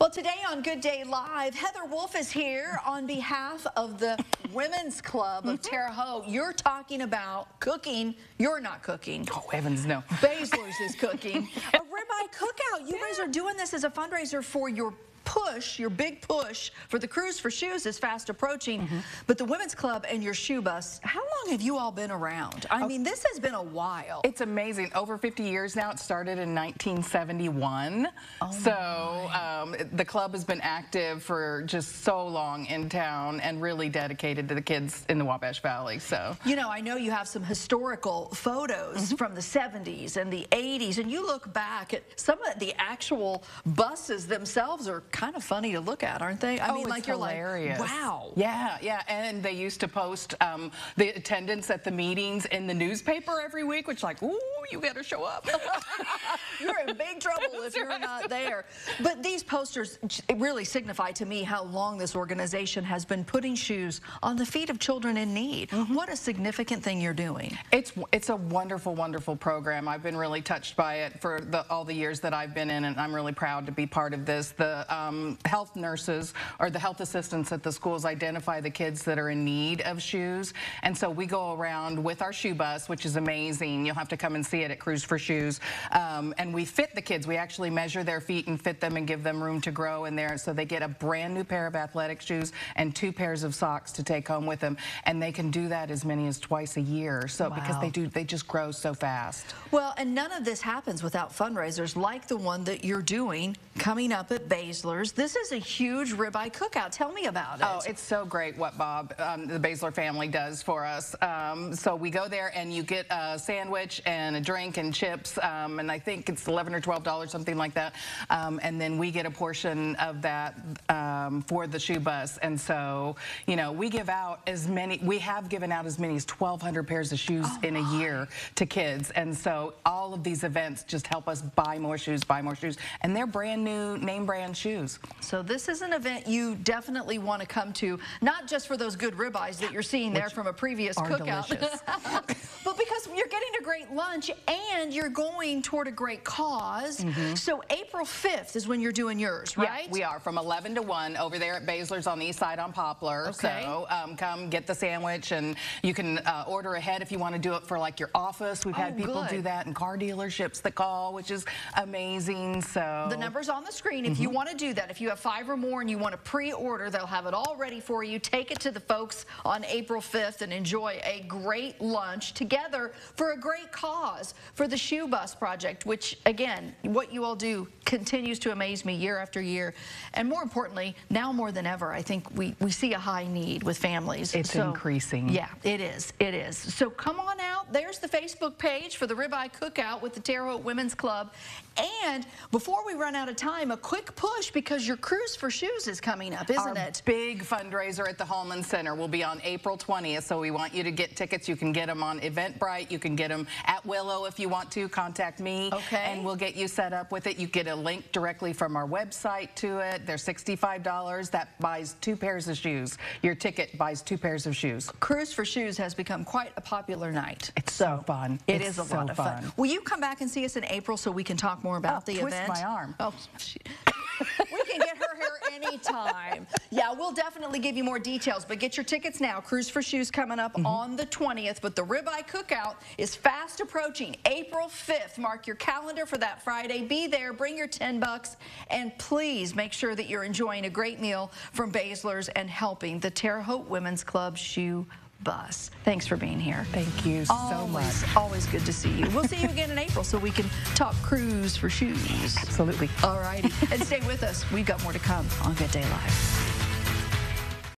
Well, today on Good Day Live, Heather Wolf is here on behalf of the Women's Club of mm-hmm. Terre Haute. You're talking about cooking. You're not cooking. Oh, heavens, no. Baesler's is cooking. A ribeye cookout. You guys are doing this as a fundraiser for your push, your big push for the Cruise for Shoes is fast approaching, mm -hmm. but the Women's Club and your shoe bus, how long have you all been around? I oh, mean, this has been a while. It's amazing. Over 50 years now. It started in 1971. Oh so um, the club has been active for just so long in town and really dedicated to the kids in the Wabash Valley. So You know, I know you have some historical photos mm -hmm. from the 70s and the 80s, and you look back at some of the actual buses themselves are kind of funny to look at, aren't they? I oh, mean, like hilarious. you're like, wow. Yeah, yeah. And they used to post um, the attendance at the meetings in the newspaper every week, which like, ooh, you better show up. you're in big trouble if you're not there. But these posters really signify to me how long this organization has been putting shoes on the feet of children in need. Mm -hmm. What a significant thing you're doing. It's it's a wonderful, wonderful program. I've been really touched by it for the, all the years that I've been in, and I'm really proud to be part of this. The um, um, health nurses or the health assistants at the schools identify the kids that are in need of shoes. And so we go around with our shoe bus, which is amazing. You'll have to come and see it at Cruise for Shoes. Um, and we fit the kids. We actually measure their feet and fit them and give them room to grow in there. So they get a brand new pair of athletic shoes and two pairs of socks to take home with them. And they can do that as many as twice a year. So wow. because they do, they just grow so fast. Well, and none of this happens without fundraisers like the one that you're doing coming up at Baesler this is a huge ribeye cookout. Tell me about it. Oh, it's so great what Bob, um, the Baesler family, does for us. Um, so we go there and you get a sandwich and a drink and chips, um, and I think it's 11 or $12, something like that. Um, and then we get a portion of that um, for the shoe bus. And so, you know, we give out as many, we have given out as many as 1,200 pairs of shoes oh in a year to kids. And so all of these events just help us buy more shoes, buy more shoes. And they're brand new name brand shoes. So this is an event you definitely want to come to, not just for those good ribeyes that you're seeing there from a previous cookout, but because you're getting a great lunch and you're going toward a great because mm -hmm. So April 5th is when you're doing yours, right? Yeah, we are from 11 to 1 over there at Baesler's on the east side on Poplar. Okay. So um, come get the sandwich and you can uh, order ahead if you want to do it for like your office. We've oh, had people good. do that and car dealerships that call, which is amazing. So the number's on the screen. If mm -hmm. you mm-hmm. want to do that, if you have five or more and you want to pre-order, they'll have it all ready for you. Take it to the folks on April 5th and enjoy a great lunch together for a great cause for the Shoe Bus Project, which again, what you all do continues to amaze me year after year. And more importantly, now more than ever, I think we, we see a high need with families. It's so, increasing. Yeah, it is. It is. So come on out. There's the Facebook page for the Ribeye Cookout with the Terre Haute Women's Club. And before we run out of time, a quick push because your Cruise for Shoes is coming up, isn't Our it? big fundraiser at the Hulman Center will be on April 20th. So we want you to get tickets. You can get them on Eventbrite. You can get them at Willow if you want to. Contact me. Okay. And we'll get you set up with it. You get a link directly from our website to it. They're $65. That buys two pairs of shoes. Your ticket buys two pairs of shoes. Cruise for Shoes has become quite a popular night. It's so fun. It it's is a so lot of fun. fun. Will you come back and see us in April so we can talk more about oh, the twist event? my arm. Oh, we can get her hair anytime. yeah, we'll definitely give you more details, but get your tickets now. Cruise for Shoes coming up mm -hmm. on the 20th, but the Ribeye Cookout is fast approaching. April 5th. Mark your calendar for that Friday. Be there. Bring your 10 bucks, and please make sure that you're enjoying a great meal from Baesler's and helping the Terre Haute Women's Club Shoe bus. Thanks for being here. Thank you always, so much. Always good to see you. We'll see you again in April so we can talk cruise for shoes. Absolutely. All righty. and stay with us. We've got more to come on Good Day Live.